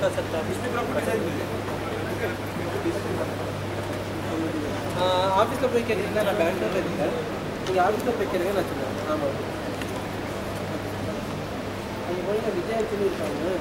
photo set ஆஃபீஸில் போய் கேட்டீங்கன்னா நான் பெங்களூரில் இருக்கேன் நீங்கள் ஆஃபீஸில் போய் கேளுங்க நான் சொல்லுவேன் ஆமாம் அங்கே போய் விஜய் இருக்காங்க